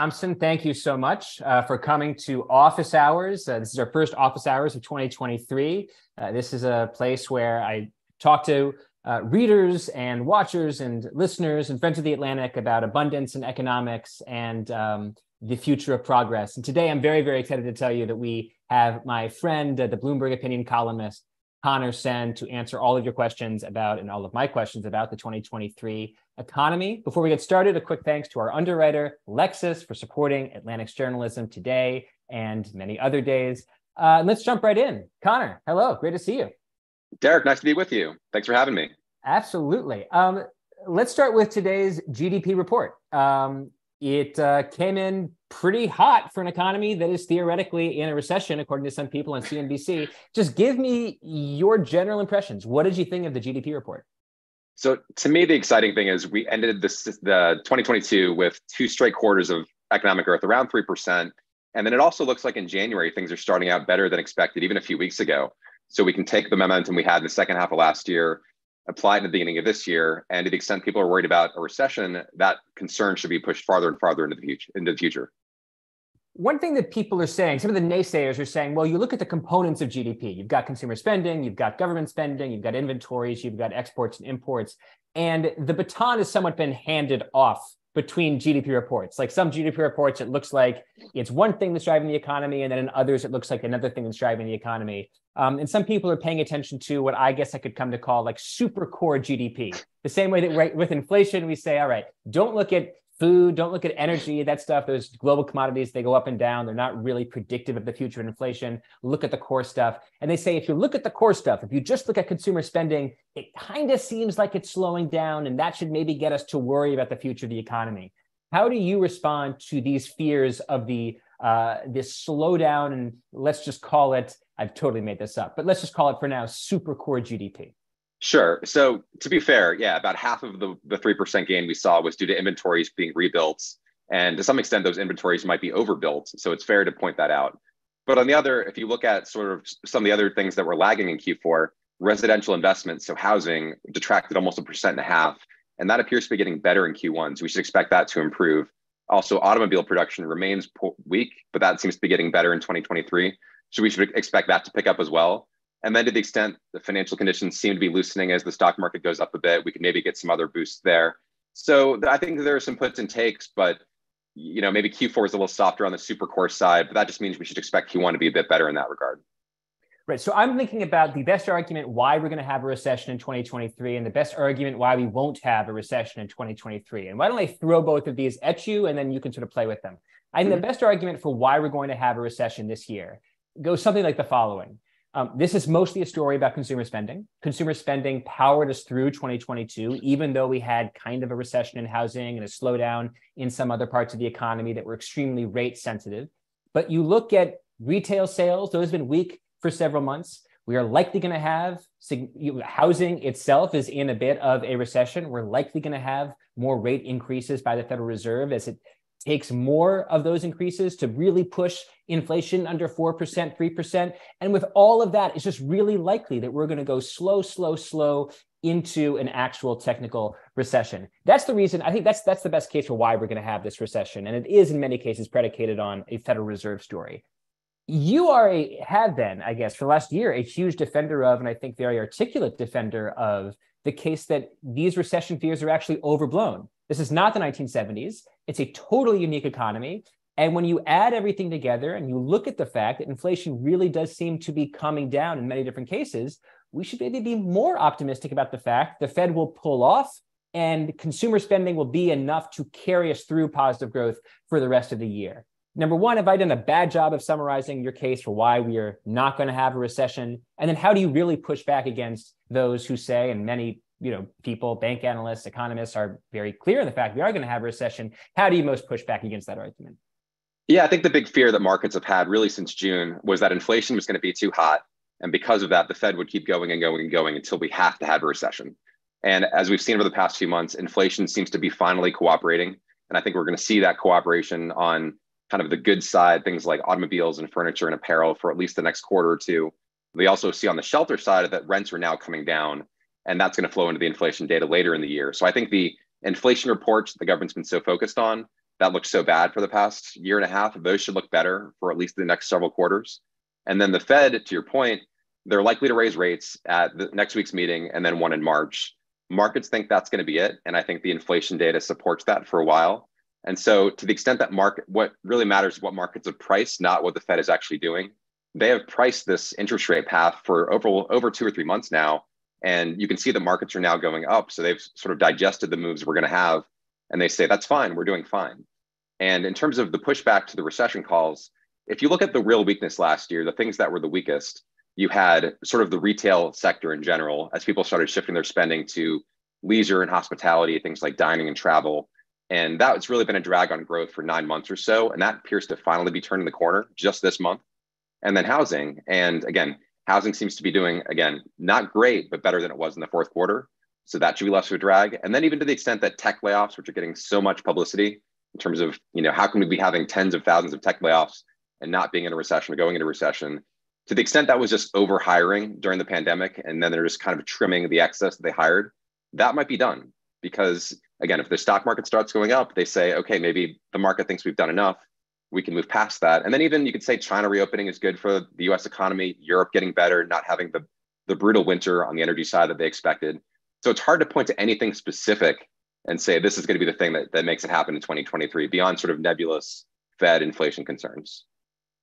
Thompson, thank you so much uh, for coming to Office Hours. Uh, this is our first Office Hours of 2023. Uh, this is a place where I talk to uh, readers and watchers and listeners and friends of the Atlantic about abundance and economics and um, the future of progress. And today I'm very, very excited to tell you that we have my friend, uh, the Bloomberg opinion columnist, Conor Sen, to answer all of your questions about and all of my questions about the 2023 economy. Before we get started, a quick thanks to our underwriter, Lexus, for supporting Atlantic's journalism today and many other days. Uh, let's jump right in. Conor, hello. Great to see you. Derek, nice to be with you. Thanks for having me. Absolutely. Um, let's start with today's GDP report. Um, it uh, came in pretty hot for an economy that is theoretically in a recession, according to some people on CNBC. Just give me your general impressions. What did you think of the GDP report? So to me, the exciting thing is we ended the 2022 with two straight quarters of economic growth around three percent, and then it also looks like in January things are starting out better than expected, even a few weeks ago. So we can take the momentum we had in the second half of last year, apply it in the beginning of this year, and to the extent people are worried about a recession, that concern should be pushed farther and farther into the future. Into the future one thing that people are saying, some of the naysayers are saying, well, you look at the components of GDP. You've got consumer spending, you've got government spending, you've got inventories, you've got exports and imports. And the baton has somewhat been handed off between GDP reports. Like some GDP reports, it looks like it's one thing that's driving the economy, and then in others, it looks like another thing that's driving the economy. Um, and some people are paying attention to what I guess I could come to call like super core GDP. The same way that right with inflation, we say, all right, don't look at food, don't look at energy, that stuff, those global commodities, they go up and down. They're not really predictive of the future of inflation. Look at the core stuff. And they say if you look at the core stuff, if you just look at consumer spending, it kind of seems like it's slowing down. And that should maybe get us to worry about the future of the economy. How do you respond to these fears of the uh, this slowdown and let's just call it, I've totally made this up, but let's just call it for now super core GDP? Sure. So to be fair, yeah, about half of the the three percent gain we saw was due to inventories being rebuilt, and to some extent, those inventories might be overbuilt. So it's fair to point that out. But on the other, if you look at sort of some of the other things that were lagging in Q4, residential investments, so housing, detracted almost a percent and a half, and that appears to be getting better in Q1. So we should expect that to improve. Also, automobile production remains weak, but that seems to be getting better in 2023. So we should expect that to pick up as well. And then to the extent the financial conditions seem to be loosening as the stock market goes up a bit, we could maybe get some other boosts there. So I think there are some puts and takes, but you know, maybe Q4 is a little softer on the super core side, but that just means we should expect Q1 to be a bit better in that regard. Right. So I'm thinking about the best argument why we're going to have a recession in 2023 and the best argument why we won't have a recession in 2023. And why don't I throw both of these at you and then you can sort of play with them? I think mm-hmm. the best argument for why we're going to have a recession this year goes something like the following. Um, this is mostly a story about consumer spending. Consumer spending powered us through 2022, even though we had kind of a recession in housing and a slowdown in some other parts of the economy that were extremely rate sensitive. But you look at retail sales, those have been weak for several months. We are likely going to have housing itself is in a bit of a recession. We're likely going to have more rate increases by the Federal Reserve as it takes more of those increases to really push inflation under 4%, 3%. And with all of that, it's just really likely that we're going to go slow, slow, slow into an actual technical recession. That's the reason I think that's that's the best case for why we're going to have this recession. And it is in many cases predicated on a Federal Reserve story you are a have been, I guess, for the last year, a huge defender of, and I think very articulate defender of the case that these recession fears are actually overblown. This is not the 1970s. It's a totally unique economy. And when you add everything together and you look at the fact that inflation really does seem to be coming down in many different cases, we should maybe be more optimistic about the fact the Fed will pull off and consumer spending will be enough to carry us through positive growth for the rest of the year number one, have I done a bad job of summarizing your case for why we are not going to have a recession? And then how do you really push back against those who say, and many you know people, bank analysts, economists are very clear in the fact we are going to have a recession. How do you most push back against that argument? Yeah, I think the big fear that markets have had really since June was that inflation was going to be too hot. And because of that, the Fed would keep going and going and going until we have to have a recession. And as we've seen over the past few months, inflation seems to be finally cooperating. And I think we're going to see that cooperation on kind of the good side, things like automobiles and furniture and apparel for at least the next quarter or two. We also see on the shelter side that rents are now coming down, and that's going to flow into the inflation data later in the year. So I think the inflation reports the government's been so focused on that looked so bad for the past year and a half, those should look better for at least the next several quarters. And then the Fed, to your point, they're likely to raise rates at the next week's meeting and then one in March. Markets think that's going to be it. And I think the inflation data supports that for a while. And so, to the extent that market, what really matters is what markets have priced, not what the Fed is actually doing. They have priced this interest rate path for over over two or three months now, and you can see the markets are now going up. So they've sort of digested the moves we're going to have, and they say that's fine, we're doing fine. And in terms of the pushback to the recession calls, if you look at the real weakness last year, the things that were the weakest, you had sort of the retail sector in general, as people started shifting their spending to leisure and hospitality, things like dining and travel and that's really been a drag on growth for nine months or so. And that appears to finally be turning the corner just this month. And then housing. And again, housing seems to be doing, again, not great, but better than it was in the fourth quarter. So that should be less of a drag. And then even to the extent that tech layoffs, which are getting so much publicity in terms of, you know, how can we be having tens of thousands of tech layoffs and not being in a recession or going into recession? To the extent that was just over hiring during the pandemic, and then they're just kind of trimming the excess that they hired, that might be done because again, if the stock market starts going up, they say, okay, maybe the market thinks we've done enough. We can move past that. And then even you could say China reopening is good for the US economy, Europe getting better, not having the, the brutal winter on the energy side that they expected. So it's hard to point to anything specific and say this is going to be the thing that, that makes it happen in 2023 beyond sort of nebulous Fed inflation concerns.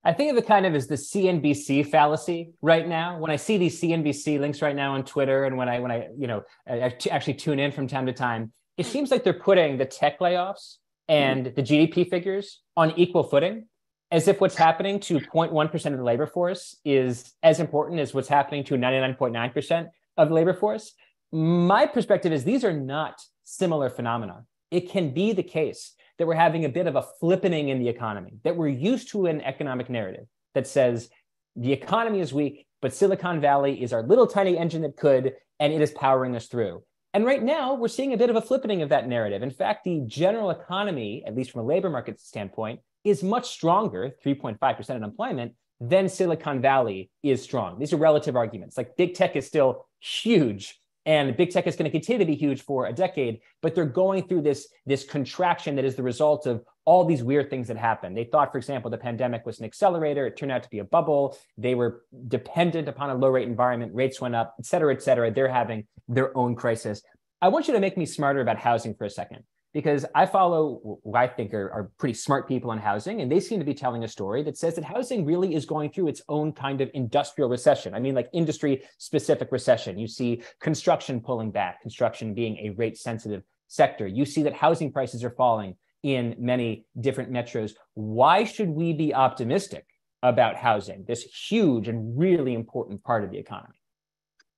I think of it kind of as the CNBC fallacy right now. When I see these CNBC links right now on Twitter, and when I when I you know I actually tune in from time to time, it seems like they're putting the tech layoffs Mm-hmm. and the GDP figures on equal footing, as if what's happening to 0.1% of the labor force is as important as what's happening to 99.9% of the labor force. My perspective is these are not similar phenomena. It can be the case that we're having a bit of a flippening in the economy, that we're used to an economic narrative that says the economy is weak, but Silicon Valley is our little tiny engine that could, and it is powering us through. And right now, we're seeing a bit of a flippening of that narrative. In fact, the general economy, at least from a labor market standpoint, is much stronger, 3.5% unemployment, than Silicon Valley is strong. These are relative arguments. Like big tech is still huge, and big tech is going to continue to be huge for a decade, but they're going through this, this contraction that is the result of all these weird things that happened. They thought, for example, the pandemic was an accelerator. It turned out to be a bubble. They were dependent upon a low rate environment. Rates went up, et cetera, et cetera. They're having their own crisis. I want you to make me smarter about housing for a second. because I follow what I think are, are, pretty smart people on housing, and they seem to be telling a story that says that housing really is going through its own kind of industrial recession. I mean, like industry specific recession. You see construction pulling back, construction being a rate sensitive sector. You see that housing prices are falling in many different metros. Why should we be optimistic about housing, this huge and really important part of the economy?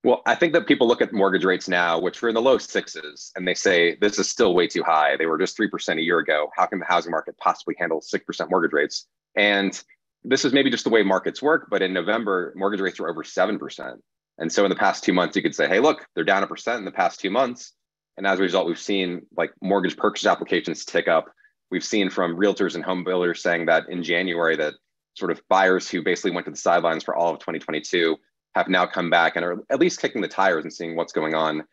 Well, I think that people look at mortgage rates now, which were in the low sixes, and they say this is still way too high. They were just 3% a year ago. How can the housing market possibly handle 6% mortgage rates? And this is maybe just the way markets work, but in November, mortgage rates were over 7%. And so in the past two months, you could say, hey, look, they're down a percent in the past two months. And as a result, we've seen like mortgage purchase applications tick up. We've seen from realtors and home builders saying that in January that sort of buyers who basically went to the sidelines for all of 2022 have now come back and are at least kicking the tires and seeing what's going on.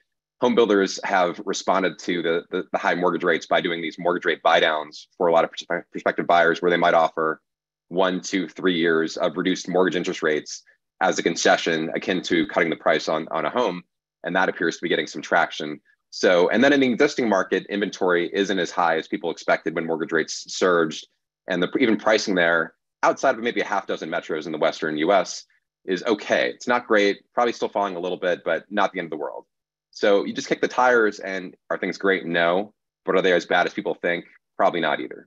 Home builders have responded to the, the, the high mortgage rates by doing these mortgage rate buy downs for a lot of prospective buyers where they might offer one, two, three years of reduced mortgage interest rates as a concession akin to cutting the price on, on a home. And that appears to be getting some traction. So, and then in the existing market, inventory isn't as high as people expected when mortgage rates surged. And the, even pricing there, outside of maybe a half dozen metros in the Western US, is okay. It's not great, probably still falling a little bit, but not the end of the world. So you just kick the tires and are things great? No. But are they as bad as people think? Probably not either.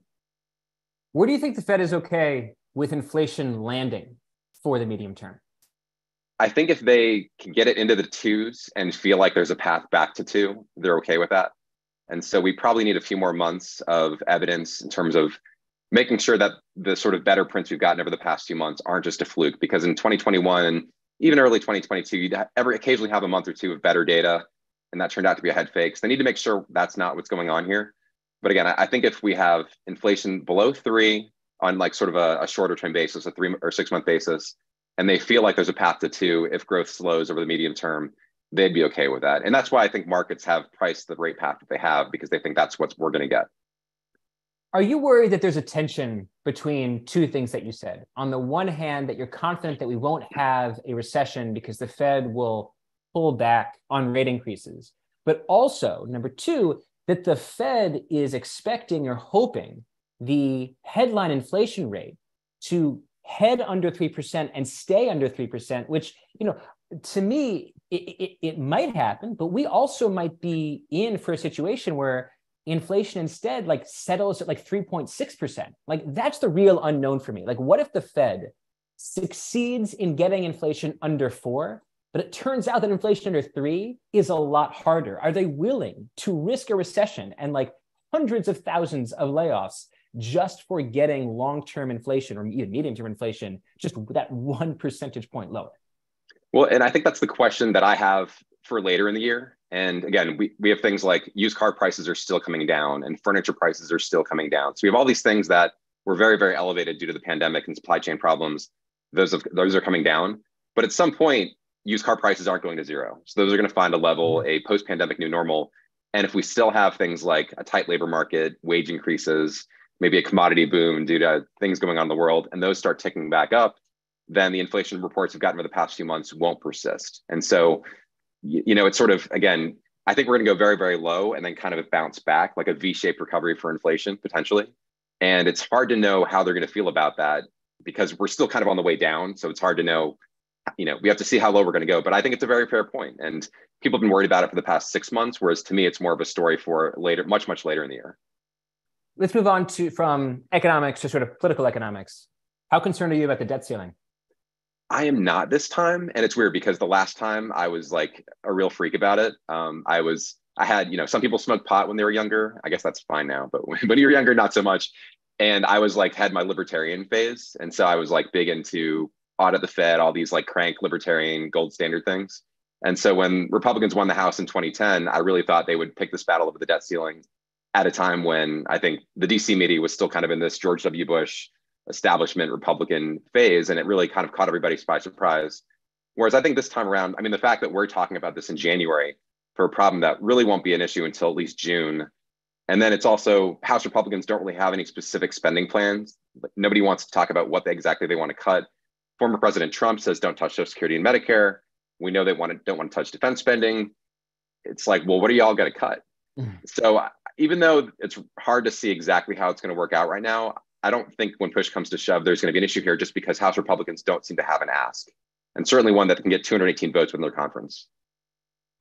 Where do you think the Fed is okay with inflation landing for the medium term? I think if they can get it into the twos and feel like there's a path back to two, they're okay with that. And so we probably need a few more months of evidence in terms of making sure that the sort of better prints we've gotten over the past few months aren't just a fluke because in 2021 and even early 2022 you'd occasionally have a month or two of better data and that turned out to be a head fake so they need to make sure that's not what's going on here but again i think if we have inflation below three on like sort of a, a shorter term basis a three or six month basis and they feel like there's a path to two if growth slows over the medium term they'd be okay with that and that's why i think markets have priced the rate path that they have because they think that's what we're going to get are you worried that there's a tension between two things that you said? On the one hand, that you're confident that we won't have a recession because the Fed will pull back on rate increases. But also, number two, that the Fed is expecting or hoping the headline inflation rate to head under 3% and stay under 3%, which, you know, to me, it, it, it might happen, but we also might be in for a situation where inflation instead like settles at like 3.6%. Like that's the real unknown for me. Like what if the Fed succeeds in getting inflation under 4, but it turns out that inflation under 3 is a lot harder. Are they willing to risk a recession and like hundreds of thousands of layoffs just for getting long-term inflation or even medium-term inflation just that 1 percentage point lower? Well, and I think that's the question that I have for later in the year and again, we, we have things like used car prices are still coming down and furniture prices are still coming down. So we have all these things that were very, very elevated due to the pandemic and supply chain problems. Those, have, those are coming down. But at some point, used car prices aren't going to zero. So those are going to find a level, mm-hmm. a post pandemic new normal. And if we still have things like a tight labor market, wage increases, maybe a commodity boom due to things going on in the world, and those start ticking back up, then the inflation reports we've gotten over the past few months won't persist. And so you know, it's sort of again, I think we're going to go very, very low and then kind of bounce back like a V-shaped recovery for inflation potentially. And it's hard to know how they're going to feel about that because we're still kind of on the way down. So it's hard to know, you know, we have to see how low we're going to go. But I think it's a very fair point. And people have been worried about it for the past six months, whereas to me, it's more of a story for later, much, much later in the year. Let's move on to from economics to sort of political economics. How concerned are you about the debt ceiling? I am not this time, and it's weird because the last time I was like a real freak about it. Um, I was, I had, you know, some people smoked pot when they were younger. I guess that's fine now, but when, when you're younger, not so much. And I was like had my libertarian phase, and so I was like big into audit the Fed, all these like crank libertarian gold standard things. And so when Republicans won the House in 2010, I really thought they would pick this battle over the debt ceiling at a time when I think the DC media was still kind of in this George W. Bush establishment Republican phase, and it really kind of caught everybody by surprise. Whereas I think this time around, I mean, the fact that we're talking about this in January for a problem that really won't be an issue until at least June. And then it's also House Republicans don't really have any specific spending plans. Nobody wants to talk about what they, exactly they want to cut. Former President Trump says don't touch Social Security and Medicare. We know they want to, don't want to touch defense spending. It's like, well, what are y'all going to cut? Mm. So even though it's hard to see exactly how it's going to work out right now, I don't think when push comes to shove, there's going to be an issue here just because House Republicans don't seem to have an ask, and certainly one that can get 218 votes within their conference.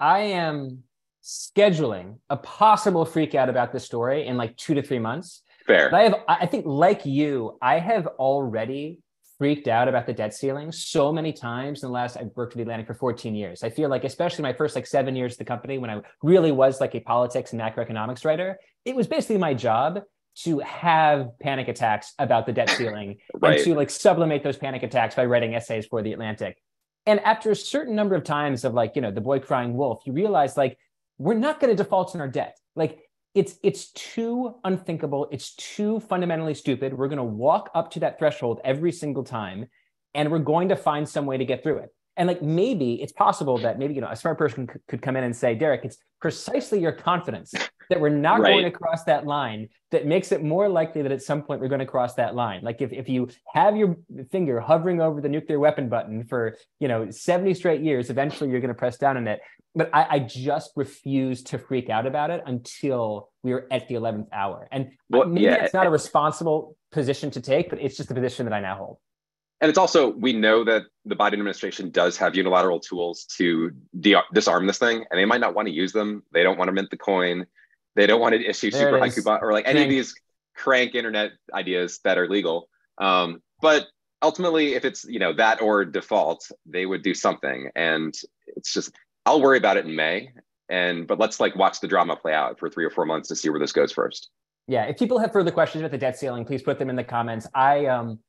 I am scheduling a possible freak out about this story in like two to three months. Fair. But I have, I think, like you, I have already freaked out about the debt ceiling so many times in the last. I've worked for the Atlantic for 14 years. I feel like, especially my first like seven years at the company, when I really was like a politics and macroeconomics writer, it was basically my job to have panic attacks about the debt ceiling right. and to like sublimate those panic attacks by writing essays for the Atlantic. And after a certain number of times of like, you know, the boy crying wolf, you realize like we're not going to default on our debt. Like it's it's too unthinkable. It's too fundamentally stupid. We're going to walk up to that threshold every single time, and we're going to find some way to get through it. And like maybe it's possible that maybe you know a smart person could come in and say, Derek, it's precisely your confidence that we're not right. going to cross that line that makes it more likely that at some point we're going to cross that line. Like if, if you have your finger hovering over the nuclear weapon button for you know 70 straight years, eventually you're going to press down on it. But I, I just refuse to freak out about it until we are at the 11th hour. And well, maybe yeah, it's not a responsible position to take, but it's just the position that I now hold and it's also we know that the Biden administration does have unilateral tools to de- disarm this thing, and they might not want to use them. They don't want to mint the coin. They don't want to issue there super high coupon or like any of these crank internet ideas that are legal. Um, but ultimately, if it's you know that or default, they would do something. And it's just I'll worry about it in May. And but let's like watch the drama play out for three or four months to see where this goes first. Yeah, if people have further questions about the debt ceiling, please put them in the comments. I um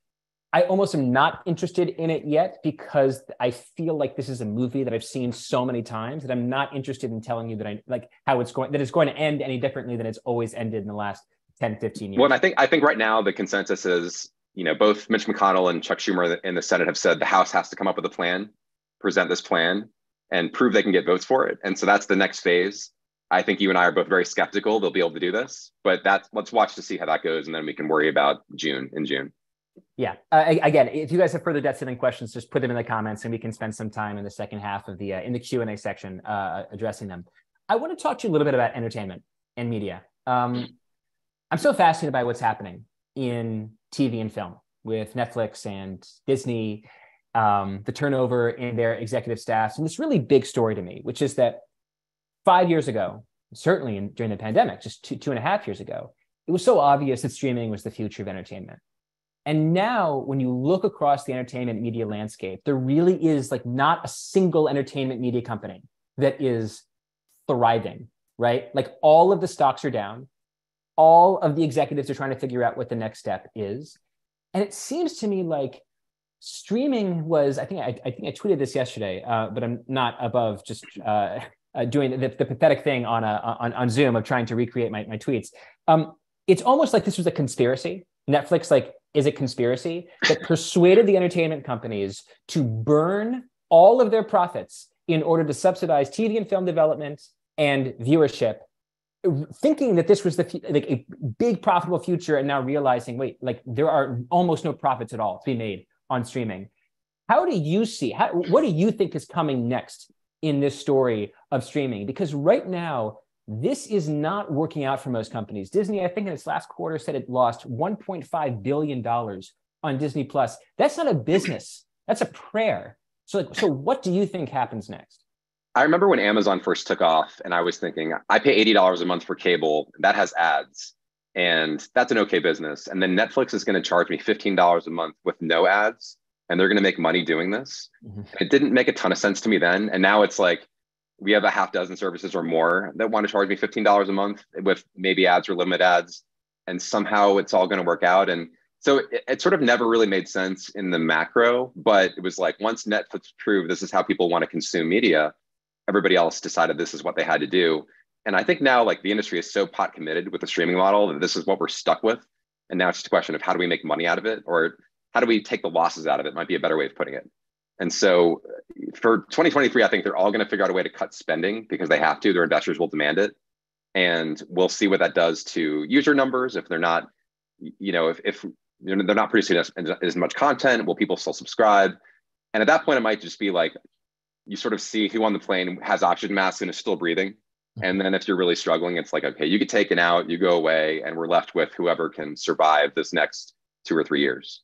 I almost am not interested in it yet because I feel like this is a movie that I've seen so many times that I'm not interested in telling you that I like how it's going that it's going to end any differently than it's always ended in the last 10, 15 years. Well, I think I think right now the consensus is, you know, both Mitch McConnell and Chuck Schumer in the Senate have said the House has to come up with a plan, present this plan, and prove they can get votes for it. And so that's the next phase. I think you and I are both very skeptical they'll be able to do this, but that's let's watch to see how that goes, and then we can worry about June in June. Yeah. Uh, again, if you guys have further debt ceiling questions, just put them in the comments, and we can spend some time in the second half of the uh, in the Q and A section uh, addressing them. I want to talk to you a little bit about entertainment and media. Um, I'm so fascinated by what's happening in TV and film with Netflix and Disney, um, the turnover in their executive staffs, and this really big story to me, which is that five years ago, certainly in, during the pandemic, just two two and a half years ago, it was so obvious that streaming was the future of entertainment and now, when you look across the entertainment media landscape, there really is like not a single entertainment media company that is thriving, right? Like all of the stocks are down. All of the executives are trying to figure out what the next step is. And it seems to me like streaming was, I think I, I think I tweeted this yesterday, uh, but I'm not above just uh, uh, doing the, the, pathetic thing on, a, on, on Zoom of trying to recreate my, my tweets. Um, it's almost like this was a conspiracy. Netflix like is a conspiracy that persuaded the entertainment companies to burn all of their profits in order to subsidize TV and film development and viewership, thinking that this was the like a big profitable future, and now realizing, wait, like there are almost no profits at all to be made on streaming. How do you see? How, what do you think is coming next in this story of streaming? Because right now, this is not working out for most companies. Disney, I think in its last quarter said it lost 1.5 billion dollars on Disney Plus. That's not a business. That's a prayer. So, so what do you think happens next? I remember when Amazon first took off, and I was thinking, I pay eighty dollars a month for cable. That has ads, and that's an okay business. And then Netflix is going to charge me fifteen dollars a month with no ads, and they're going to make money doing this. Mm-hmm. It didn't make a ton of sense to me then, and now it's like we have a half dozen services or more that want to charge me $15 a month with maybe ads or limit ads. And somehow it's all going to work out. And so it, it, sort of never really made sense in the macro, but it was like once Netflix proved this is how people want to consume media, everybody else decided this is what they had to do. And I think now like the industry is so pot committed with the streaming model that this is what we're stuck with. And now it's just a question of how do we make money out of it or how do we take the losses out of it might be a better way of putting it. And so uh, for 2023, I think they're all going to figure out a way to cut spending because they have to. Their investors will demand it. And we'll see what that does to user numbers. If they're not, you know, if, if they're not producing as, as much content, will people still subscribe? And at that point, it might just be like you sort of see who on the plane has oxygen mask and is still breathing. Mm-hmm. And then if you're really struggling, it's like, okay, you get taken out, you go away, and we're left with whoever can survive this next two or three years.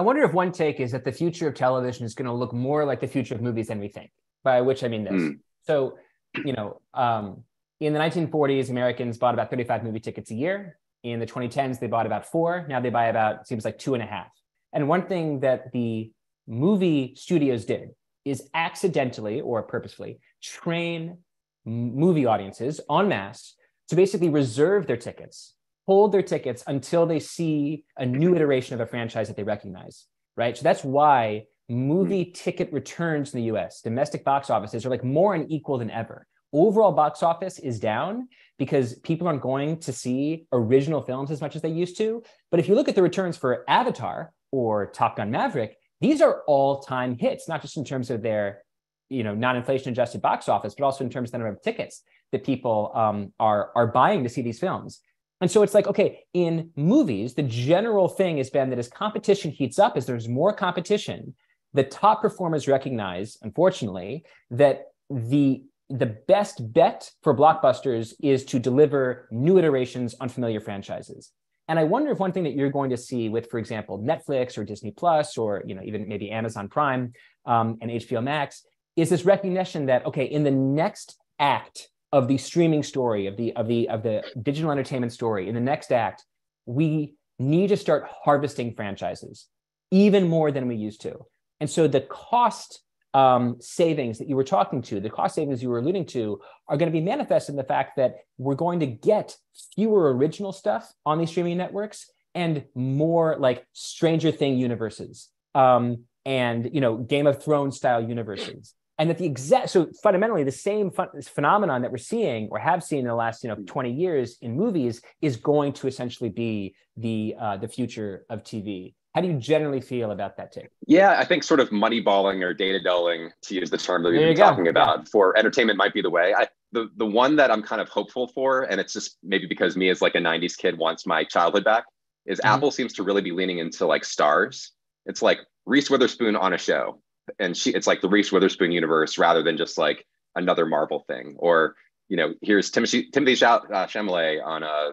I wonder if one take is that the future of television is going to look more like the future of movies than we think. By which I mean this. Mm. So, you know, um, in the 1940s, Americans bought about 35 movie tickets a year. In the 2010s, they bought about four. Now they buy about, seems like two and a half. And one thing that the movie studios did is accidentally or purposefully train movie audiences en masse to basically reserve their tickets, hold their tickets until they see a new iteration of a franchise that they recognize, right? So that's why movie ticket returns in the US, domestic box offices are like more unequal than ever. Overall box office is down because people aren't going to see original films as much as they used to. But if you look at the returns for Avatar or Top Gun Maverick, these are all-time hits, not just in terms of their you know non-inflation adjusted box office, but also in terms of the number of tickets that people um, are are buying to see these films. And so it's like, okay, in movies, the general thing has been that as competition heats up, as there's more competition, the top performers recognize, unfortunately, that the the best bet for blockbusters is to deliver new iterations on familiar franchises. And I wonder if one thing that you're going to see with, for example, Netflix or Disney Plus, or you know even maybe Amazon Prime um, and HBO Max, is this recognition that okay, in the next act of the streaming story of the of the of the digital entertainment story, in the next act, we need to start harvesting franchises even more than we used to. And so the cost um, savings that you were talking to, the cost savings you were alluding to, are going to be manifest in the fact that we're going to get fewer original stuff on these streaming networks and more like Stranger Thing universes um, and you know Game of Thrones style universes and that the exact so fundamentally the same phenomenon that we're seeing or have seen in the last you know 20 years in movies is going to essentially be the uh, the future of TV. How do you generally feel about that take? Yeah, I think sort of money balling or data dulling, to use the term that we've been talking go. about, yeah. for entertainment might be the way. I, the the one that I'm kind of hopeful for, and it's just maybe because me as like a '90s kid wants my childhood back, is mm-hmm. Apple seems to really be leaning into like stars. It's like Reese Witherspoon on a show and she it's like the Reese Witherspoon universe rather than just like another Marvel thing. Or you know, here's Timothy Timothy uh, Chalamet on a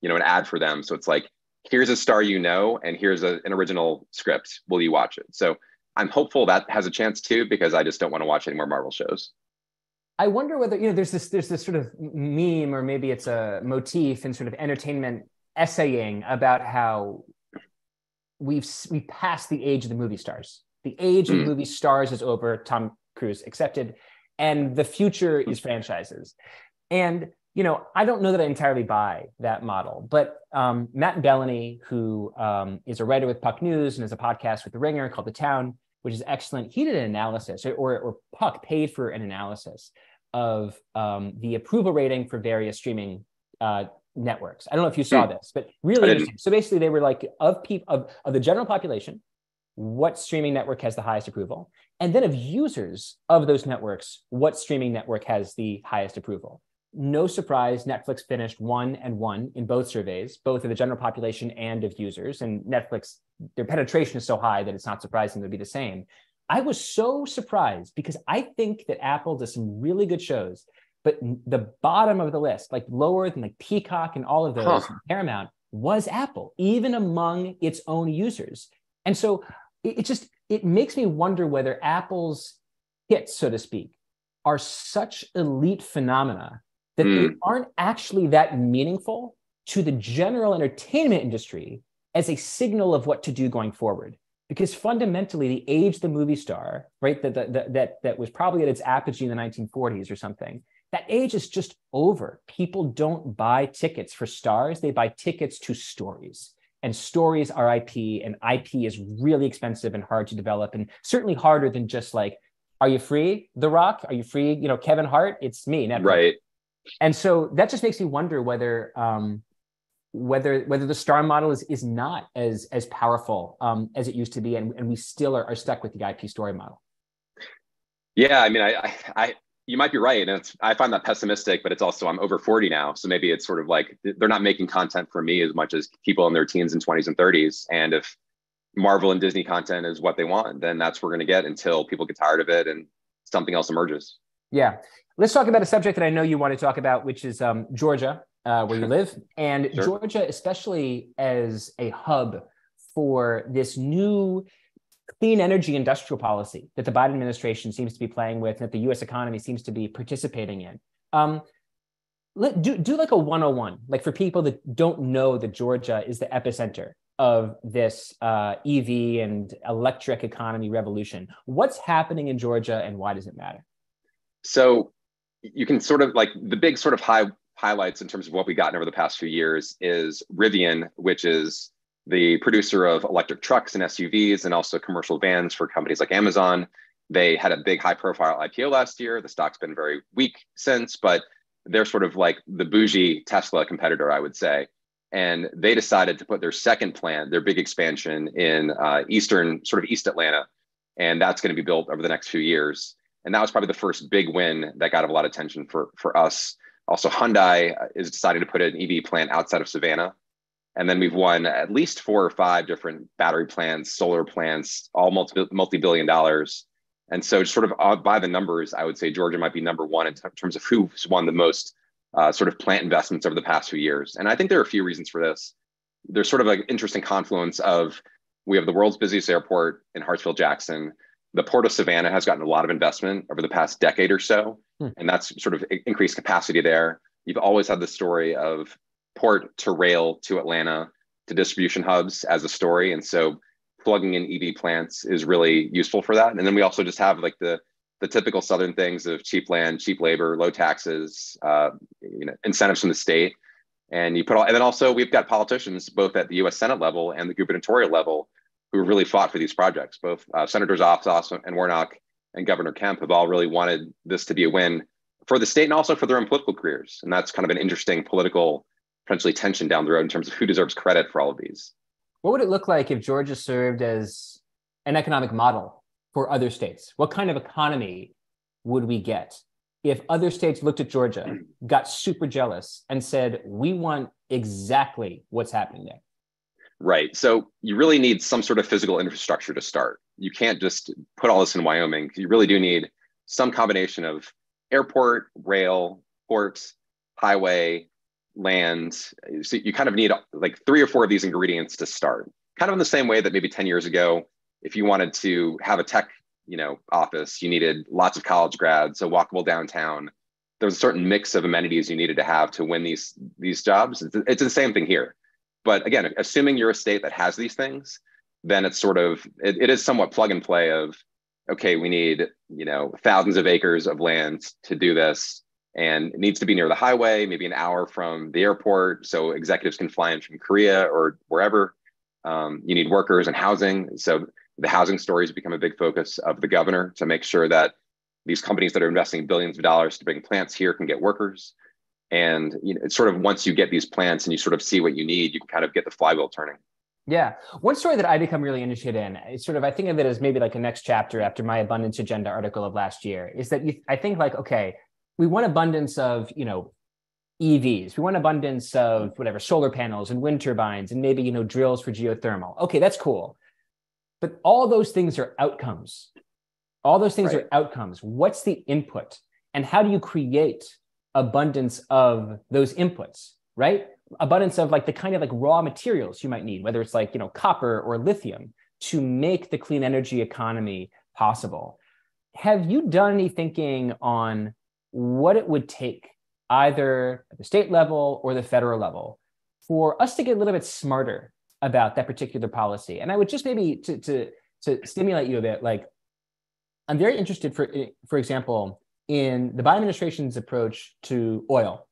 you know an ad for them. So it's like here's a star you know, and here's a, an original script. Will you watch it? So I'm hopeful that has a chance too, because I just don't want to watch any more Marvel shows. I wonder whether you know there's this there's this sort of meme or maybe it's a motif in sort of entertainment essaying about how we've we passed the age of the movie stars the age mm. of movie stars is over, Tom Cruise accepted, and the future is franchises. And you know, I don't know that I entirely buy that model, but um, Matt Belloni, who um, is a writer with Puck News and has a podcast with The Ringer called The Town, which is excellent. He did an analysis, or, or Puck paid for an analysis of um, the approval rating for various streaming uh, networks. I don't know if you saw mm. this, but really interesting. So basically, they were like of people of, of the general population, what streaming network has the highest approval, and then of users of those networks, what streaming network has the highest approval. No surprise, Netflix finished one and one in both surveys, both of the general population and of users. And Netflix, their penetration is so high that it's not surprising to be the same. I was so surprised because I think that Apple does some really good shows, but the bottom of the list, like lower than like Peacock and all of those, huh. Paramount, was Apple, even among its own users. And so it, it just it makes me wonder whether Apple's hits, so to speak, are such elite phenomena that mm. they hmm. aren't actually that meaningful to the general entertainment industry as a signal of what to do going forward. Because fundamentally, the age the movie star, right, that, that, that, that was probably at its apogee in the 1940s or something, that age is just over. People don't buy tickets for stars, they buy tickets to stories and stories are IP, and IP is really expensive and hard to develop, and certainly harder than just like, "Are you free, The Rock? Are you free? You know, Kevin Hart? It's me, Netflix. right?" And so that just makes me wonder whether um, whether whether the star model is is not as as powerful um, as it used to be, and, and we still are, are stuck with the IP story model. Yeah, I mean, I I you might be right. And I find that pessimistic, but it's also, I'm over 40 now. So maybe it's sort of like they're not making content for me as much as people in their teens and 20s and 30s. And if Marvel and Disney content is what they want, then that's what we're going to get until people get tired of it and something else emerges. Yeah. Let's talk about a subject that I know you want to talk about, which is um, Georgia, uh, where you live. And sure. Georgia, especially as a hub for this new clean energy industrial policy that the Biden administration seems to be playing with and that the US economy seems to be participating in. Um, let, do, do like a 101, like for people that don't know that Georgia is the epicenter of this uh, EV and electric economy revolution. What's happening in Georgia and why does it matter? So you can sort of like the big sort of high highlights in terms of what we've gotten over the past few years is Rivian, which is the producer of electric trucks and SUVs and also commercial vans for companies like Amazon. They had a big high profile IPO last year. The stock's been very weak since, but they're sort of like the bougie Tesla competitor, I would say. And they decided to put their second plant, their big expansion in uh, Eastern, sort of East Atlanta. And that's going to be built over the next few years. And that was probably the first big win that got a lot of attention for, for us. Also, Hyundai is deciding to put an EV plant outside of Savannah and then we've won at least four or five different battery plants, solar plants, all multi, multi-billion dollars. And so sort of uh, by the numbers, I would say Georgia might be number one in terms of who's won the most uh, sort of plant investments over the past few years. And I think there are a few reasons for this. There's sort of an interesting confluence of we have the world's busiest airport in Hartsfield Jackson. The Port of Savannah has gotten a lot of investment over the past decade or so, hmm. and that's sort of increased capacity there. You've always had the story of port to rail to Atlanta to distribution hubs as a story. And so plugging in EV plants is really useful for that. And then we also just have like the the typical Southern things of cheap land, cheap labor, low taxes, uh, you know, incentives from the state. And you put all, and then also we've got politicians both at the U.S. Senate level and the gubernatorial level who really fought for these projects. Both uh, Senators Ossoff and Warnock and Governor Kemp have all really wanted this to be a win for the state and also for their own political careers. And that's kind of an interesting political potentially tension down the road in terms of who deserves credit for all of these. What would it look like if Georgia served as an economic model for other states? What kind of economy would we get if other states looked at Georgia, got super jealous, and said, We want exactly what's happening there? Right. So you really need some sort of physical infrastructure to start. You can't just put all this in Wyoming. You really do need some combination of airport, rail, ports, highway, land. So you kind of need like three or four of these ingredients to start. Kind of in the same way that maybe 10 years ago, if you wanted to have a tech, you know, office, you needed lots of college grads, a walkable downtown. There was a certain mix of amenities you needed to have to win these these jobs. It's, it's the same thing here. But again, assuming you're a state that has these things, then it's sort of it, it is somewhat plug and play of okay, we need you know thousands of acres of land to do this and it needs to be near the highway, maybe an hour from the airport, so executives can fly in from Korea or wherever. Um, you need workers and housing, so the housing stories become a big focus of the governor to make sure that these companies that are investing billions of dollars to bring plants here can get workers. And you know, it's sort of once you get these plants and you sort of see what you need, you can kind of get the flywheel turning. Yeah. One story that I become really interested in sort of, I think of it as maybe like a next chapter after my abundance agenda article of last year is that you, I think like, okay, we want abundance of you know EVs. We want abundance of mm-hmm. whatever solar panels and wind turbines and maybe you know drills for geothermal. Okay, that's cool. But all those things are outcomes. All those things right. are outcomes. What's the input? And how do you create abundance of those inputs, right? Abundance of like the kind of like raw materials you might need, whether it's like, you know, copper or lithium to make the clean energy economy possible. Have you done any thinking on what it would take either at the state level or the federal level for us to get a little bit smarter about that particular policy. And I would just maybe to to to stimulate you a bit, like I'm very interested, for for example, in the Biden administration's approach to oil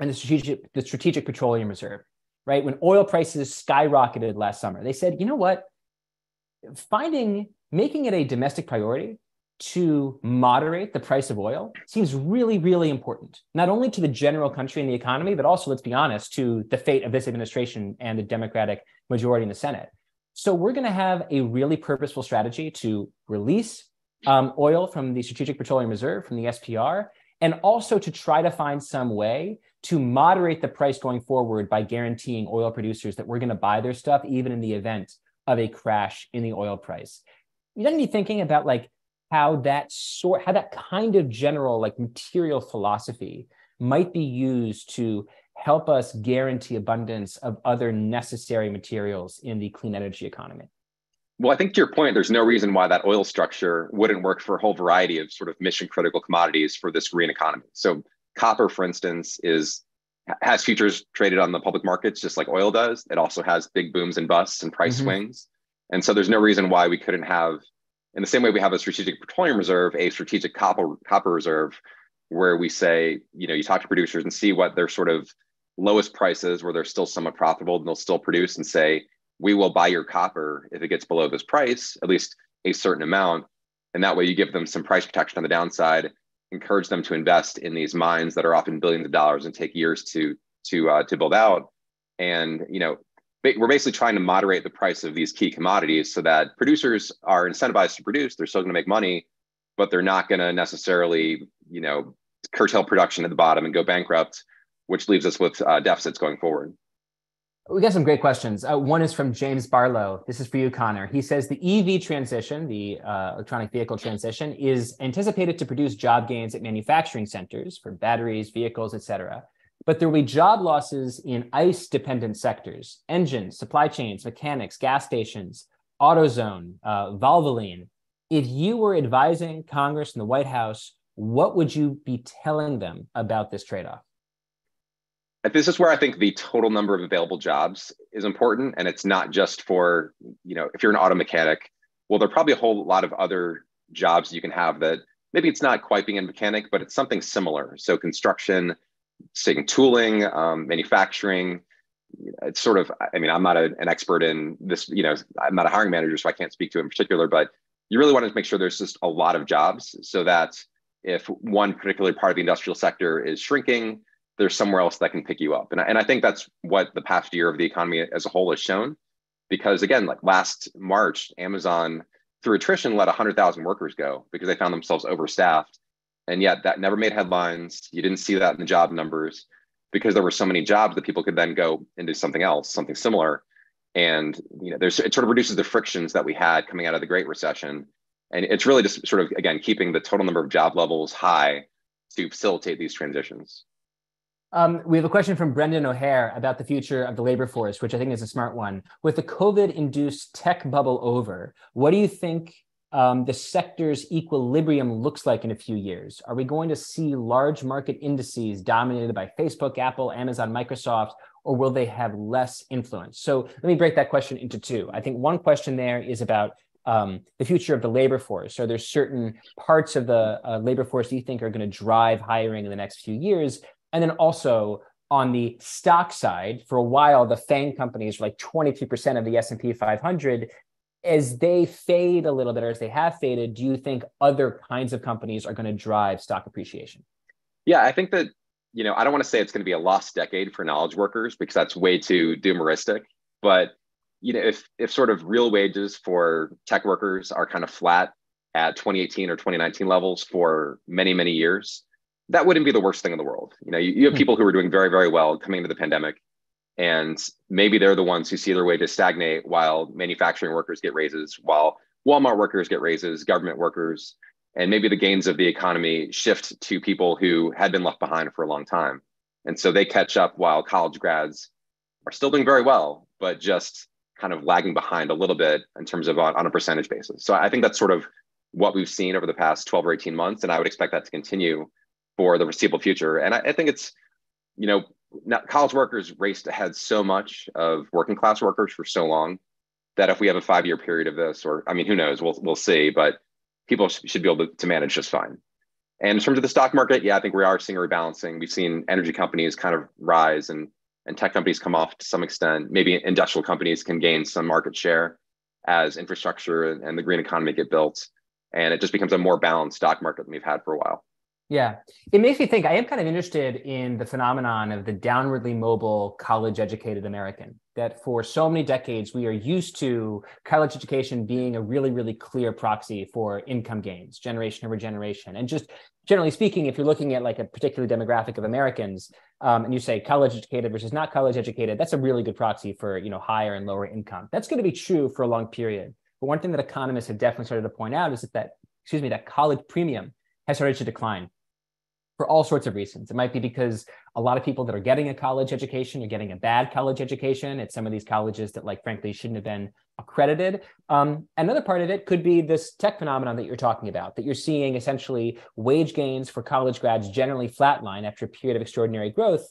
and the strategic the strategic petroleum reserve. Right when oil prices skyrocketed last summer, they said, you know what, finding making it a domestic priority to moderate the price of oil seems really, really important, not only to the general country and the economy, but also, let's be honest, to the fate of this administration and the Democratic majority in the Senate. So we're going to have a really purposeful strategy to release um, oil from the Strategic Petroleum Reserve, from the SPR, and also to try to find some way to moderate the price going forward by guaranteeing oil producers that we're going to buy their stuff even in the event of a crash in the oil price. You got to be thinking about like how that sort how that kind of general like material philosophy might be used to help us guarantee abundance of other necessary materials in the clean energy economy? Well, I think to your point, there's no reason why that oil structure wouldn't work for a whole variety of sort of mission critical commodities for this green economy. So copper, for instance, is has futures traded on the public markets just like oil does. It also has big booms and busts and price mm-hmm. swings. And so there's no reason why we couldn't have, in the same way we have a strategic petroleum reserve, a strategic copper copper reserve, where we say, you know, you talk to producers and see what their sort of lowest prices where they're still somewhat profitable and they'll still produce and say, we will buy your copper if it gets below this price, at least a certain amount. And that way you give them some price protection on the downside, encourage them to invest in these mines that are often billions of dollars and take years to to uh, to build out. And you know, we're basically trying to moderate the price of these key commodities so that producers are incentivized to produce. They're still going to make money, but they're not going to necessarily, you know, curtail production at the bottom and go bankrupt which leaves us with uh, deficits going forward. We got some great questions. Uh, one is from James Barlow. This is for you, Conor. He says the EV transition, the uh, electronic vehicle transition, is anticipated to produce job gains at manufacturing centers for batteries, vehicles, et cetera. But there will be job losses in ICE dependent sectors, engines, supply chains, mechanics, gas stations, AutoZone, uh, Valvoline. If you were advising Congress and the White House, what would you be telling them about this trade off? this is where I think the total number of available jobs is important. And it's not just for, you know, if you're an auto mechanic, well, there are probably a whole lot of other jobs you can have that maybe it's not quite being a mechanic, but it's something similar. So construction, saying tooling, um, manufacturing, it's sort of, I mean, I'm not a, an expert in this, you know, I'm not a hiring manager, so I can't speak to it in particular, but you really want to make sure there's just a lot of jobs so that if one particular part of the industrial sector is shrinking, there's somewhere else that can pick you up. And I, and I think that's what the past year of the economy as a whole has shown. Because again, like last March, Amazon through attrition let 100,000 workers go because they found themselves overstaffed. And yet that never made headlines. You didn't see that in the job numbers because there were so many jobs that people could then go into something else, something similar. And you know, there's it sort of reduces the frictions that we had coming out of the Great Recession. And it's really just sort of again keeping the total number of job levels high to facilitate these transitions. Um, we have a question from Brendan O'Hare about the future of the labor force, which I think is a smart one. With the COVID induced tech bubble over, what do you think um, the sector's equilibrium looks like in a few years? Are we going to see large market indices dominated by Facebook, Apple, Amazon, Microsoft, or will they have less influence? So let me break that question into two. I think one question there is about um, the future of the labor force. Are there certain parts of the uh, labor force you think are going to drive hiring in the next few years? And then also on the stock side, for a while, the FANG companies were like 22% of the S&P 500. As they fade a little bit, or as they have faded, do you think other kinds of companies are going to drive stock appreciation? Yeah, I think that, you know, I don't want to say it's going to be a lost decade for knowledge workers because that's way too doomeristic. But, you know, if if sort of real wages for tech workers are kind of flat at 2018 or 2019 levels for many, many years, that wouldn't be the worst thing in the world. You know, you, you have hmm. people who are doing very, very well coming into the pandemic, and maybe they're the ones who see their way to stagnate while manufacturing workers get raises, while Walmart workers get raises, government workers, and maybe the gains of the economy shift to people who had been left behind for a long time. And so they catch up while college grads are still doing very well, but just kind of lagging behind a little bit in terms of on, on a percentage basis. So I think that's sort of what we've seen over the past 12 or 18 months. And I would expect that to continue for the foreseeable future. And I, I think it's, you know, college workers raced ahead so much of working class workers for so long that if we have a five year period of this, or I mean, who knows, we'll we'll see, but people should be able to, to manage just fine. And in terms of the stock market, yeah, I think we are seeing a rebalancing. We've seen energy companies kind of rise and and tech companies come off to some extent. Maybe industrial companies can gain some market share as infrastructure and the green economy get built. And it just becomes a more balanced stock market than we've had for a while. Yeah, it makes me think. I am kind of interested in the phenomenon of the downwardly mobile college educated American. That for so many decades, we are used to college education being a really, really clear proxy for income gains, generation over generation. And just generally speaking, if you're looking at like a particular demographic of Americans um, and you say college educated versus not college educated, that's a really good proxy for you know higher and lower income. That's going to be true for a long period. But one thing that economists have definitely started to point out is that, that excuse me, that college premium has started to decline for all sorts of reasons. It might be because a lot of people that are getting a college education are getting a bad college education at some of these colleges that, like, frankly, shouldn't have been accredited. Um, another part of it could be this tech phenomenon that you're talking about, that you're seeing essentially wage gains for college grads generally flatline after a period of extraordinary growth.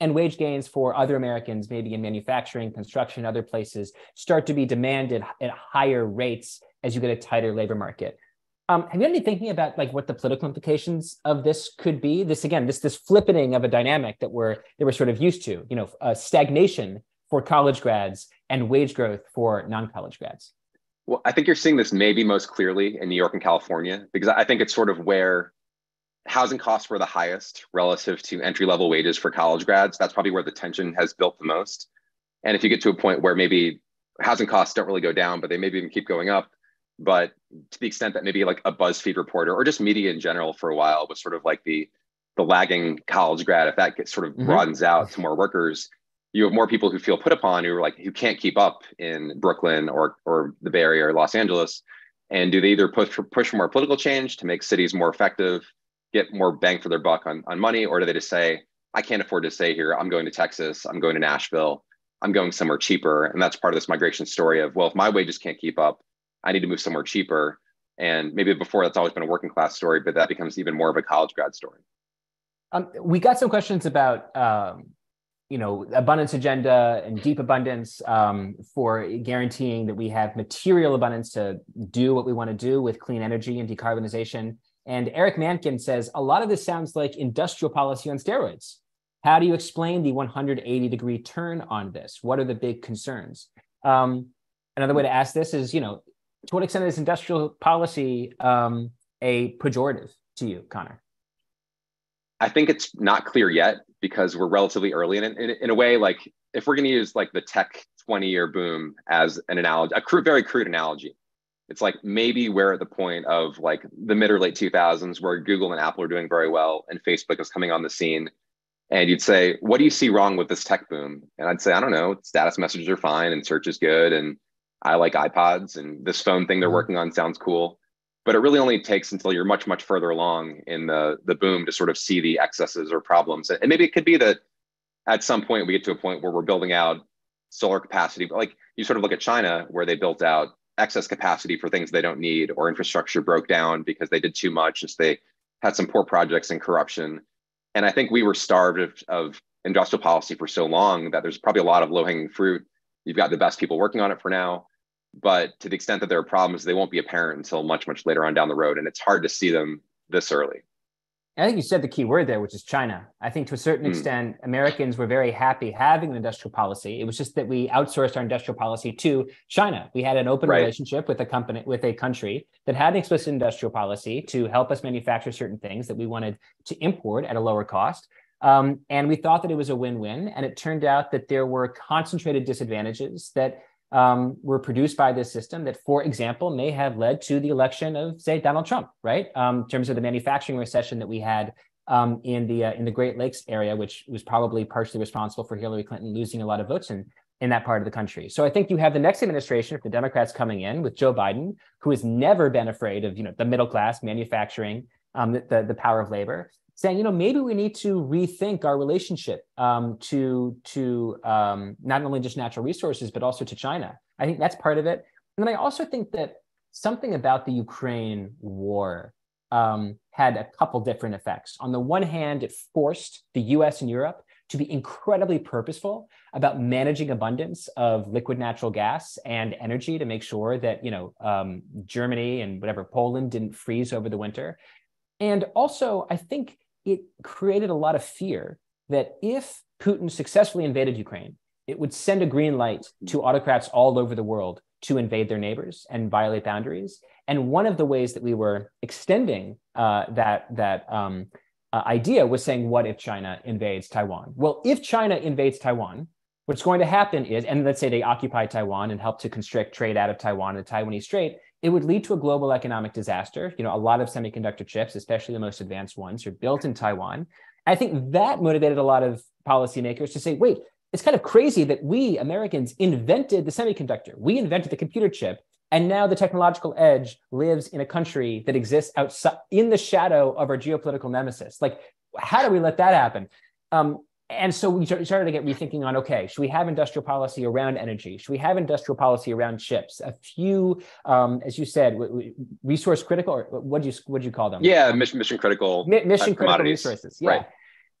And wage gains for other Americans, maybe in manufacturing, construction, other places, start to be demanded at higher rates as you get a tighter labor market. Um, have you any thinking about like what the political implications of this could be? This again, this this flippening of a dynamic that we're that we're sort of used to. You know, a stagnation for college grads and wage growth for non-college grads. Well, I think you're seeing this maybe most clearly in New York and California because I think it's sort of where housing costs were the highest relative to entry level wages for college grads. That's probably where the tension has built the most. And if you get to a point where maybe housing costs don't really go down, but they maybe even keep going up, but to the extent that maybe like a BuzzFeed reporter or just media in general for a while was sort of like the the lagging college grad, if that gets sort of mm-hmm. broadens out to more workers, you have more people who feel put upon who are like who can't keep up in Brooklyn or or the Bay Area or Los Angeles. And do they either push for, push for more political change to make cities more effective, get more bang for their buck on, on money, or do they just say, I can't afford to stay here. I'm going to Texas. I'm going to Nashville. I'm going somewhere cheaper. And that's part of this migration story of, well, if my wages can't keep up, I need to move somewhere cheaper. And maybe before that's always been a working class story, but that becomes even more of a college grad story. Um, we got some questions about, um, you know, abundance agenda and deep abundance um, for guaranteeing that we have material abundance to do what we want to do with clean energy and decarbonization. And Eric Mankin says a lot of this sounds like industrial policy on steroids. How do you explain the 180 degree turn on this? What are the big concerns? Um, another way to ask this is, you know, to what extent is industrial policy um, a pejorative to you, Conor? I think it's not clear yet because we're relatively early in. In, in a way, like if we're going to use like the tech 20 year boom as an analogy, a very crude analogy, it's like maybe we're at the point of like the mid or late 2000s where Google and Apple are doing very well and Facebook is coming on the scene. And you'd say, what do you see wrong with this tech boom? And I'd say, I don't know, status messages are fine and search is good. And I like iPods and this phone thing they're mm-hmm. working on sounds cool. But it really only takes until you're much, much further along in the the boom to sort of see the excesses or problems. And maybe it could be that at some point we get to a point where we're building out solar capacity. But like you sort of look at China where they built out excess capacity for things they don't need or infrastructure broke down because they did too much as they had some poor projects and corruption. And I think we were starved of, of industrial policy for so long that there's probably a lot of low hanging fruit You've got the best people working on it for now. But to the extent that there are problems, they won't be apparent until much, much later on down the road. And it's hard to see them this early. I think you said the key word there, which is China. I think to a certain mm. extent, Americans were very happy having an industrial policy. It was just that we outsourced our industrial policy to China. We had an open right. relationship with a company, with a country that had an explicit industrial policy to help us manufacture certain things that we wanted to import at a lower cost. Um, and we thought that it was a win win. And it turned out that there were concentrated disadvantages that um, were produced by this system that, for example, may have led to the election of, say, Donald Trump, right? Um, in terms of the manufacturing recession that we had um, in the uh, in the Great Lakes area, which was probably partially responsible for Hillary Clinton losing a lot of votes in in that part of the country. So I think you have the next administration, the Democrats coming in with Joe Biden, who has never been afraid of you know the middle class, manufacturing, um, the, the, the power of labor saying, you know, maybe we need to rethink our relationship um, to to um, not only just natural resources but also to China. I think that's part of it. And then I also think that something about the Ukraine war um, had a couple different effects. On the one hand, it forced the U.S. and Europe to be incredibly purposeful about managing abundance of liquid natural gas and energy to make sure that you know um, Germany and whatever Poland didn't freeze over the winter. And also, I think it created a lot of fear that if Putin successfully invaded Ukraine, it would send a green light to autocrats all over the world to invade their neighbors and violate boundaries. And one of the ways that we were extending uh, that that um, uh, idea was saying, "What if China invades Taiwan?" Well, if China invades Taiwan, what's going to happen is, and let's say they occupy Taiwan and help to constrict trade out of Taiwan and the Taiwanese Strait, it would lead to a global economic disaster. You know, a lot of semiconductor chips, especially the most advanced ones, are built in Taiwan. I think that motivated a lot of policymakers to say, wait, it's kind of crazy that we Americans invented the semiconductor. We invented the computer chip. And now the technological edge lives in a country that exists outside in the shadow of our geopolitical nemesis. Like, how do we let that happen? Um, and so we started to get rethinking on okay should we have industrial policy around energy? Should we have industrial policy around chips? A few um, as you said resource critical or what do you what do you call them? Yeah mission mission critical mission critical resources yeah. Right.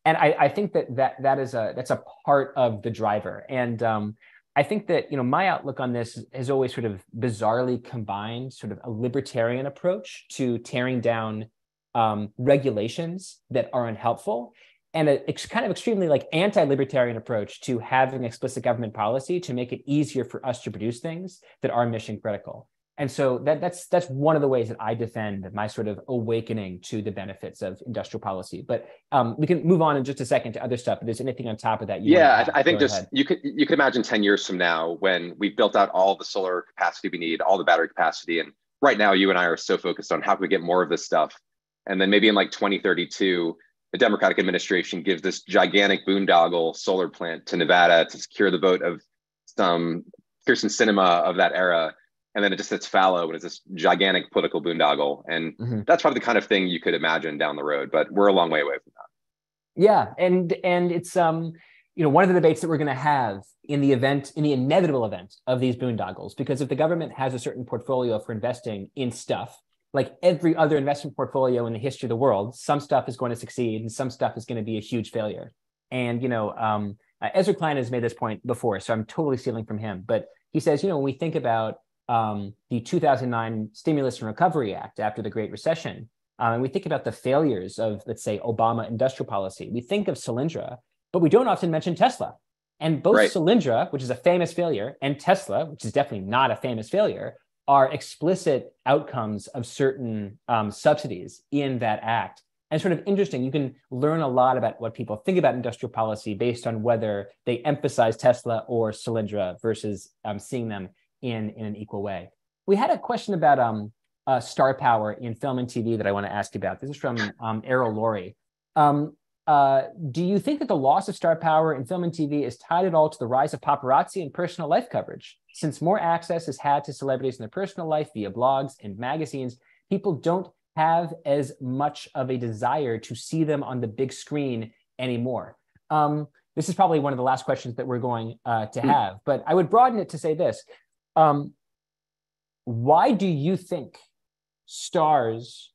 and I, I think that that that is a that's a part of the driver. And um, I think that you know my outlook on this has always sort of bizarrely combined sort of a libertarian approach to tearing down um, regulations that are unhelpful and a kind of extremely like anti-libertarian approach to having explicit government policy to make it easier for us to produce things that are mission critical and so that, that's that's one of the ways that I defend my sort of awakening to the benefits of industrial policy. But um, we can move on in just a second to other stuff. If there's anything on top of that, yeah, I, I think just ahead. you could you could imagine ten years from now when we've built out all the solar capacity we need, all the battery capacity, and right now you and I are so focused on how can we get more of this stuff, and then maybe in like 2032 the Democratic administration gives this gigantic boondoggle solar plant to Nevada to secure the vote of some Kyrsten Sinema of that era. And then it just sits fallow and it's this gigantic political boondoggle. And mm-hmm. that's probably the kind of thing you could imagine down the road, but we're a long way away from that. Yeah. And and it's um, you know, one of the debates that we're going to have in the event, in the inevitable event of these boondoggles, because if the government has a certain portfolio for investing in stuff, like every other investment portfolio in the history of the world, some stuff is going to succeed and some stuff is going to be a huge failure. And you know, um, uh, Ezra Klein has made this point before, so I'm totally stealing from him. But he says, you know, when we think about um, the 2009 Stimulus and Recovery Act after the Great Recession, um, and we think about the failures of, let's say, Obama industrial policy, we think of Solyndra, but we don't often mention Tesla. And both right. Solyndra, which is a famous failure, and Tesla, which is definitely not a famous failure, are explicit outcomes of certain um, subsidies in that act. And sort of interesting, you can learn a lot about what people think about industrial policy based on whether they emphasize Tesla or Solyndra versus um, seeing them in, in an equal way. We had a question about um, uh, star power in film and TV that I want to ask you about. This is from um, Errol Laurie. Um, uh, do you think that the loss of star power in film and TV is tied at all to the rise of paparazzi and personal life coverage? Since more access is had to celebrities in their personal life via blogs and magazines, people don't have as much of a desire to see them on the big screen anymore. Um, this is probably one of the last questions that we're going uh, to hmm. have, but I would broaden it to say this. Um, why do you think stars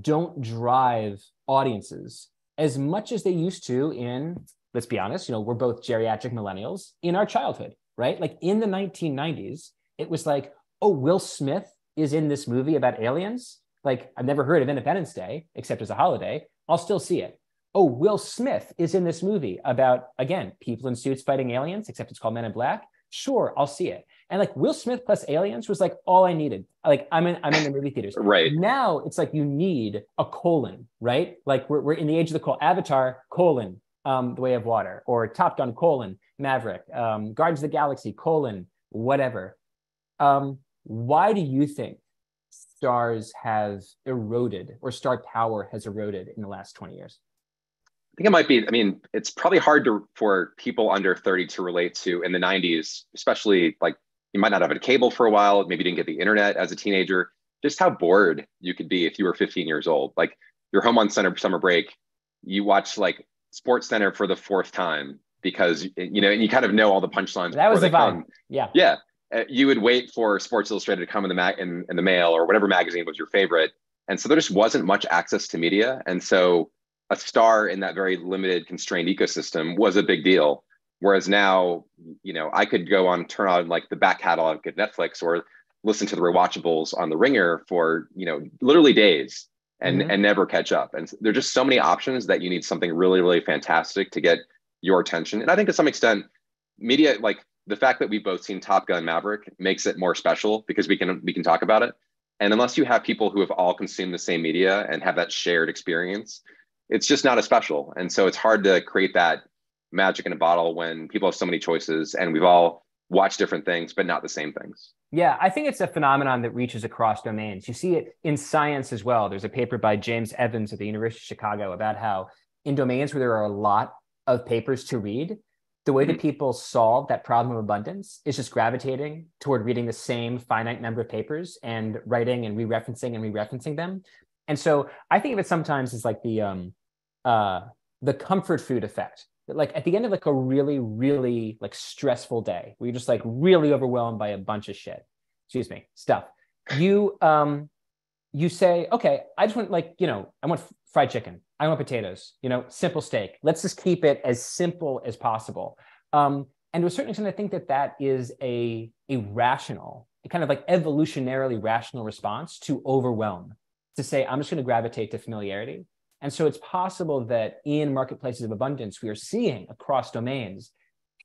don't drive audiences as much as they used to in let's be honest you know we're both geriatric millennials in our childhood right like in the 1990s it was like oh will smith is in this movie about aliens like i've never heard of independence day except as a holiday i'll still see it oh will smith is in this movie about again people in suits fighting aliens except it's called men in black sure i'll see it and like Will Smith plus aliens was like all I needed. Like I'm in I'm in the movie theaters. right. Now it's like you need a colon, right? Like we're, we're in the age of the call Avatar, colon, um, the way of water, or Top Gun, colon, Maverick, um, Guardians of the Galaxy, colon, whatever. Um, why do you think stars have eroded or star power has eroded in the last 20 years? I think it might be. I mean, it's probably hard to, for people under 30 to relate to in the 90s, especially like you might not have a cable for a while, maybe didn't get the internet as a teenager. Just how bored you could be if you were 15 years old. Like you're home on center summer break, you watch like Sports Center for the fourth time because you know, and you kind of know all the punchlines. That was the fun. Yeah. Yeah. Uh, you would wait for Sports Illustrated to come in the mag- in, in the mail or whatever magazine was your favorite. And so there just wasn't much access to media. And so a star in that very limited constrained ecosystem was a big deal whereas now you know i could go on turn on like the back catalog at netflix or listen to the rewatchables on the ringer for you know literally days and mm-hmm. and never catch up and there's just so many options that you need something really really fantastic to get your attention and i think to some extent media like the fact that we've both seen top gun maverick makes it more special because we can we can talk about it and unless you have people who have all consumed the same media and have that shared experience it's just not as special. And so it's hard to create that magic in a bottle when people have so many choices and we've all watched different things, but not the same things. Yeah, I think it's a phenomenon that reaches across domains. You see it in science as well. There's a paper by James Evans at the University of Chicago about how in domains where there are a lot of papers to read, the way that mm-hmm. people solve that problem of abundance is just gravitating toward reading the same finite number of papers and writing and re-referencing and re-referencing them. And so I think of it sometimes as like the um, uh, the comfort food effect. Like at the end of like a really, really like stressful day, where you're just like really overwhelmed by a bunch of shit. Excuse me, stuff. You um, you say, okay, I just want like you know, I want fried chicken. I want potatoes. You know, simple steak. Let's just keep it as simple as possible. Um, and to a certain extent, I think that that is a a rational, a kind of like evolutionarily rational response to overwhelm. To say, I'm just going to gravitate to familiarity. And so it's possible that in marketplaces of abundance, we are seeing across domains,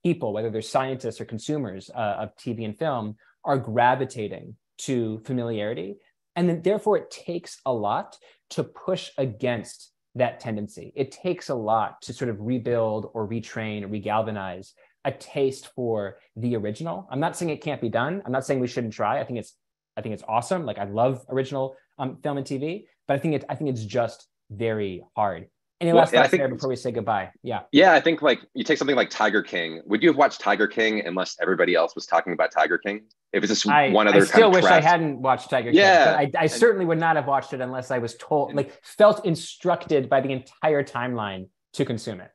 people, whether they're scientists or consumers uh, of TV and film, are gravitating to familiarity. And then therefore, it takes a lot to push against that tendency. It takes a lot to sort of rebuild or retrain or regalvanize a taste for the original. I'm not saying it can't be done. I'm not saying we shouldn't try. I think it's I think it's awesome. Like I love original um, film and TV, but I think it I think it's just very hard. Any well, last thoughts there before we say goodbye? Yeah. Yeah, I think like you take something like Tiger King. Would you have watched Tiger King unless everybody else was talking about Tiger King? If it's just I, one other. I still wish I hadn't watched Tiger yeah. King. I, I certainly would not have watched it unless I was told, like, felt instructed by the entire timeline to consume it.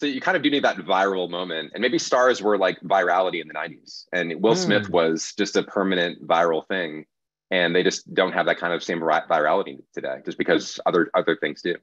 So you kind of do need that viral moment, and maybe stars were like virality in the '90s, and Will mm. Smith was just a permanent viral thing and they just don't have that kind of same virality today just because other other things do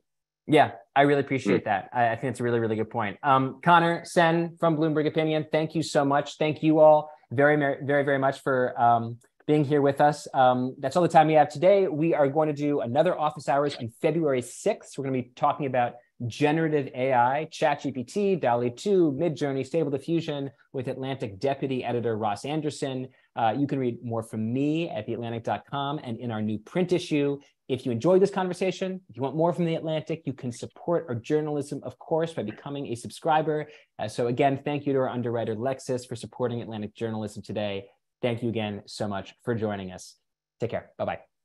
yeah i really appreciate mm. that. I, I, think it's a really really good point. Um, conor sen from bloomberg opinion thank you so much. Thank you all very very very much for um, being here with us. Um, that's all the time we have today. We are going to do another office hours on february 6th we're going to be talking about generative AI, ChatGPT, DALL-E 2, Midjourney, Stable Diffusion with Atlantic Deputy Editor Ross Andersen. Uh, you can read more from me at theatlantic.com and in our new print issue. If you enjoyed this conversation, if you want more from The Atlantic, you can support our journalism, of course, by becoming a subscriber. Uh, so, again, thank you to our underwriter, Lexus, for supporting Atlantic journalism today. Thank you again so much for joining us. Take care. Bye bye.